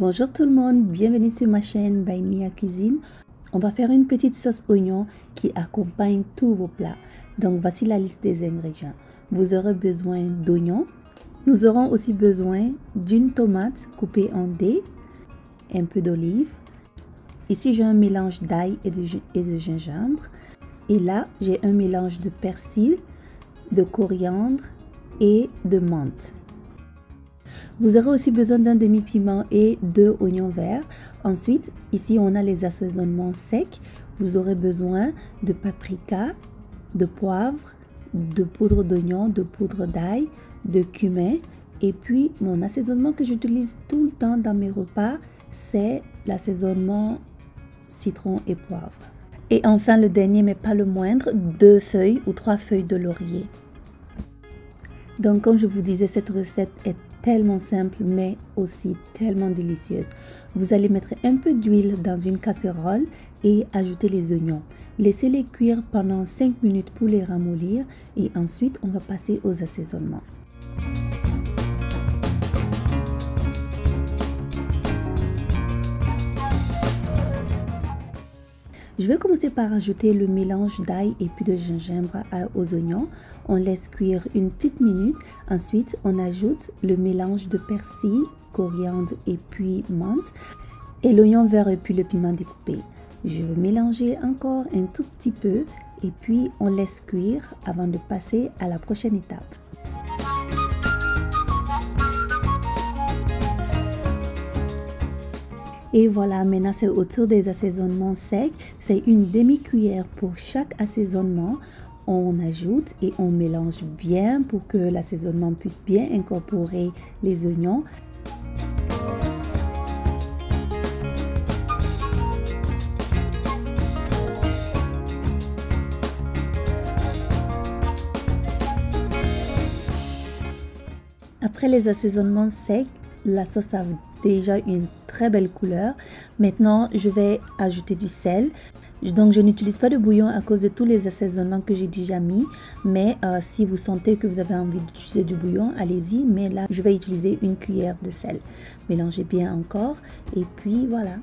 Bonjour tout le monde, bienvenue sur ma chaîne Bainia Cuisine. On va faire une petite sauce oignon qui accompagne tous vos plats. Donc voici la liste des ingrédients. Vous aurez besoin d'oignons. Nous aurons aussi besoin d'une tomate coupée en dés, un peu d'olive. Ici j'ai un mélange d'ail et et de gingembre. Et là j'ai un mélange de persil, de coriandre et de menthe. Vous aurez aussi besoin d'un demi-piment et deux oignons verts. Ensuite, ici, on a les assaisonnements secs. Vous aurez besoin de paprika, de poivre, de poudre d'oignon, de poudre d'ail, de cumin. Et puis, mon assaisonnement que j'utilise tout le temps dans mes repas, c'est l'assaisonnement citron et poivre. Et enfin, le dernier, mais pas le moindre, deux feuilles ou trois feuilles de laurier. Donc, comme je vous disais, cette recette est tellement simple mais aussi tellement délicieuse. Vous allez mettre un peu d'huile dans une casserole et ajouter les oignons. Laissez-les cuire pendant 5 minutes pour les ramollir et ensuite on va passer aux assaisonnements. Je vais commencer par ajouter le mélange d'ail et puis de gingembre aux oignons. On laisse cuire une petite minute. Ensuite, on ajoute le mélange de persil, coriandre et puis menthe et l'oignon vert et puis le piment découpé. Je vais mélanger encore un tout petit peu et puis on laisse cuire avant de passer à la prochaine étape. Et voilà, maintenant c'est autour des assaisonnements secs. C'est une demi-cuillère pour chaque assaisonnement. On ajoute et on mélange bien pour que l'assaisonnement puisse bien incorporer les oignons. Après les assaisonnements secs, la sauce a déjà une belle couleur. Maintenant, je vais ajouter du sel. Donc, je n'utilise pas de bouillon à cause de tous les assaisonnements que j'ai déjà mis. Mais euh, si vous sentez que vous avez envie d'utiliser du bouillon, allez-y. Mais là, je vais utiliser une cuillère de sel. Mélangez bien encore. Et puis, voilà.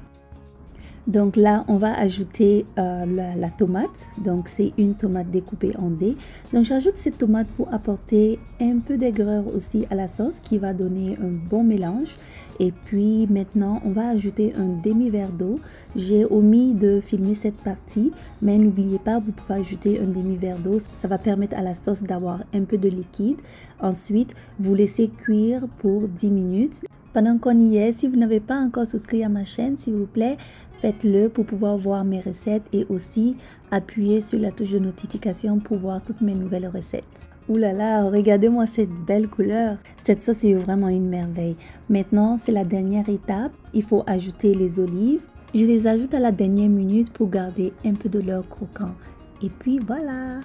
Donc là, on va ajouter euh, la, tomate. Donc c'est une tomate découpée en dés. Donc j'ajoute cette tomate pour apporter un peu d'aigreur aussi à la sauce qui va donner un bon mélange. Et puis maintenant, on va ajouter un demi-verre d'eau. J'ai omis de filmer cette partie, mais n'oubliez pas, vous pouvez ajouter un demi-verre d'eau. Ça va permettre à la sauce d'avoir un peu de liquide. Ensuite, vous laissez cuire pour 10 minutes. Pendant qu'on y est, si vous n'avez pas encore souscrit à ma chaîne, s'il vous plaît, faites-le pour pouvoir voir mes recettes et aussi appuyer sur la touche de notification pour voir toutes mes nouvelles recettes. Ouh là là, regardez-moi cette belle couleur. Cette sauce est vraiment une merveille. Maintenant, c'est la dernière étape. Il faut ajouter les olives. Je les ajoute à la dernière minute pour garder un peu de leur croquant. Et puis voilà.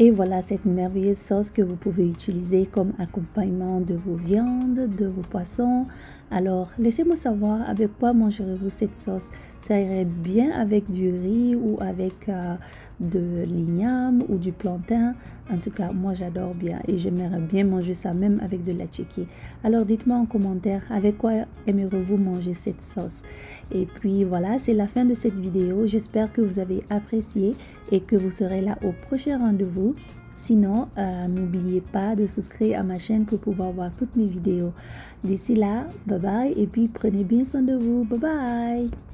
Et voilà cette merveilleuse sauce que vous pouvez utiliser comme accompagnement de vos viandes, de vos poissons. Alors, laissez-moi savoir avec quoi mangerez-vous cette sauce. Ça irait bien avec du riz ou avec euh, de l'igname ou du plantain. En tout cas, moi j'adore bien et j'aimerais bien manger ça même avec de la chicky. Alors, dites-moi en commentaire avec quoi aimeriez-vous manger cette sauce. Et puis voilà, c'est la fin de cette vidéo. J'espère que vous avez apprécié et que vous serez là au prochain rendez-vous. Sinon, euh, n'oubliez pas de souscrire à ma chaîne pour pouvoir voir toutes mes vidéos. D'ici là, bye bye et puis prenez bien soin de vous. Bye bye.